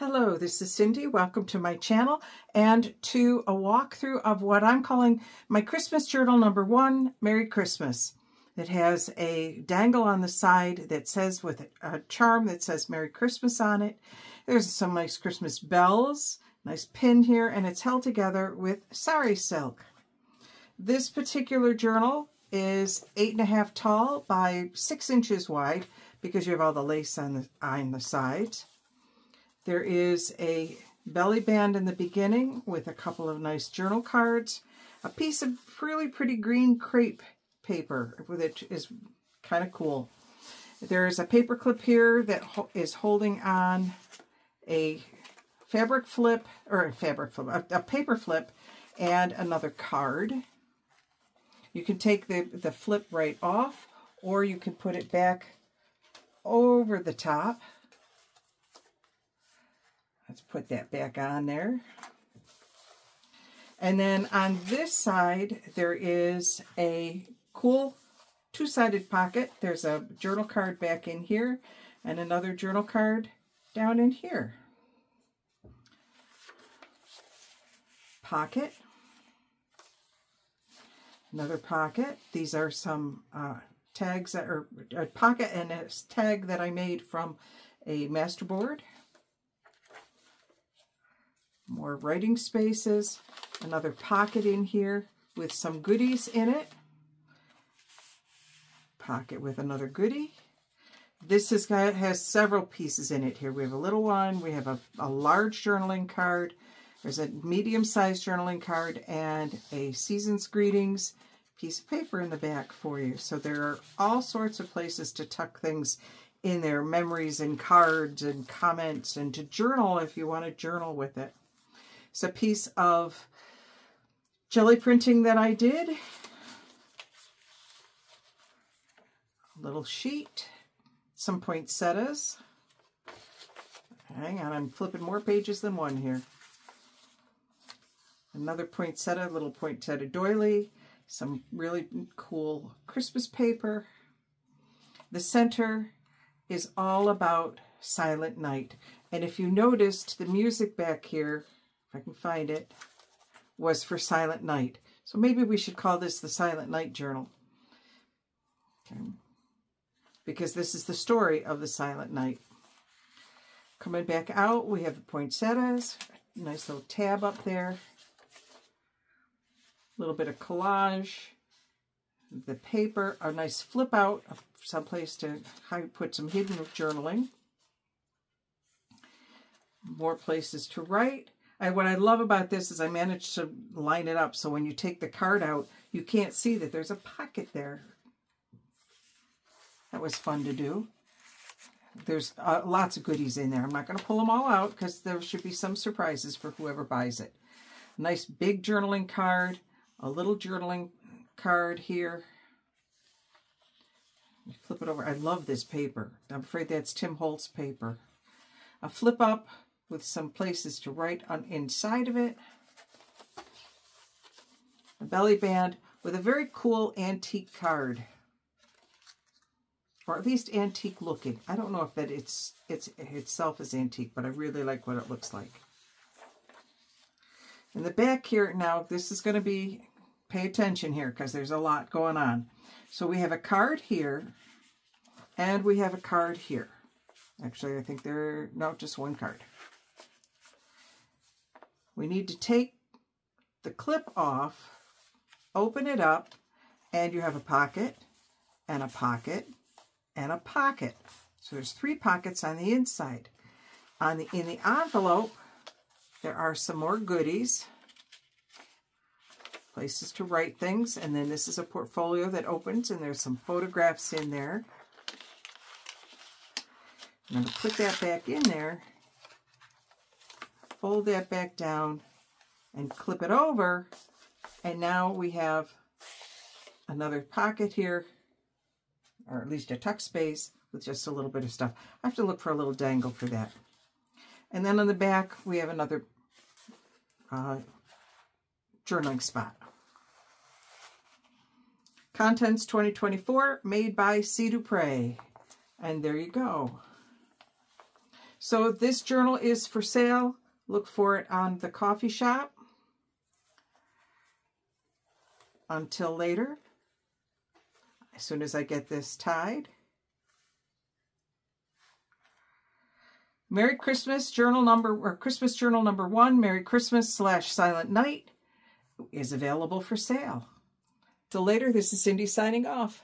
Hello, this is Cindy. Welcome to my channel and to a walkthrough of what I'm calling my Christmas journal number one, Merry Christmas. It has a dangle on the side that says with a charm that says Merry Christmas on it. There's some nice Christmas bells, nice pin here, and it's held together with sari silk. This particular journal is eight and a half tall by six inches wide because you have all the lace on the, on the sides. There is a belly band in the beginning with a couple of nice journal cards, a piece of really pretty green crepe paper, which is kind of cool. There is a paper clip here that is holding on a fabric flip, or a fabric flip, a, a paper flip, and another card. You can take the, the flip right off, or you can put it back over the top. Let's put that back on there. And then on this side, there is a cool two-sided pocket. There's a journal card back in here and another journal card down in here. Pocket. Another pocket. These are some uh, tags that are a pocket and a tag that I made from a masterboard more writing spaces, another pocket in here with some goodies in it. Pocket with another goodie. This has got, has several pieces in it here. We have a little one, we have a, a large journaling card, there's a medium-sized journaling card, and a season's greetings piece of paper in the back for you. So there are all sorts of places to tuck things in there, memories and cards and comments, and to journal if you want to journal with it. It's a piece of jelly printing that I did. A little sheet, some poinsettias. Hang on, I'm flipping more pages than one here. Another poinsettia, little poinsettia doily, some really cool Christmas paper. The center is all about Silent Night. And if you noticed, the music back here if I can find it, was for Silent Night. So maybe we should call this the Silent Night Journal. Okay. Because this is the story of the Silent Night. Coming back out, we have the poinsettias. Nice little tab up there. A little bit of collage. The paper, a nice flip out, someplace to put some hidden journaling. More places to write. And what I love about this is I managed to line it up so when you take the card out, you can't see that there's a pocket there. That was fun to do. There's uh, lots of goodies in there. I'm not going to pull them all out because there should be some surprises for whoever buys it. Nice big journaling card, a little journaling card here. Flip it over. I love this paper. I'm afraid that's Tim Holtz paper. A flip up with some places to write on inside of it. A belly band with a very cool antique card. Or at least antique looking. I don't know if that it's, it's itself is antique, but I really like what it looks like. In the back here, now this is going to be, pay attention here because there's a lot going on. So we have a card here, and we have a card here. Actually, I think there, no, just one card. We need to take the clip off, open it up, and you have a pocket, and a pocket, and a pocket. So there's three pockets on the inside. On the In the envelope, there are some more goodies, places to write things, and then this is a portfolio that opens, and there's some photographs in there. I'm going to put that back in there fold that back down and clip it over. And now we have another pocket here, or at least a tuck space with just a little bit of stuff. I have to look for a little dangle for that. And then on the back, we have another uh, journaling spot. Contents 2024, made by C. Duprey. And there you go. So this journal is for sale. Look for it on the Ko-fi shop. Until later, as soon as I get this tied. Merry Christmas journal number or Christmas journal number one, Merry Christmas slash Silent Night is available for sale. Till later, this is Cindy signing off.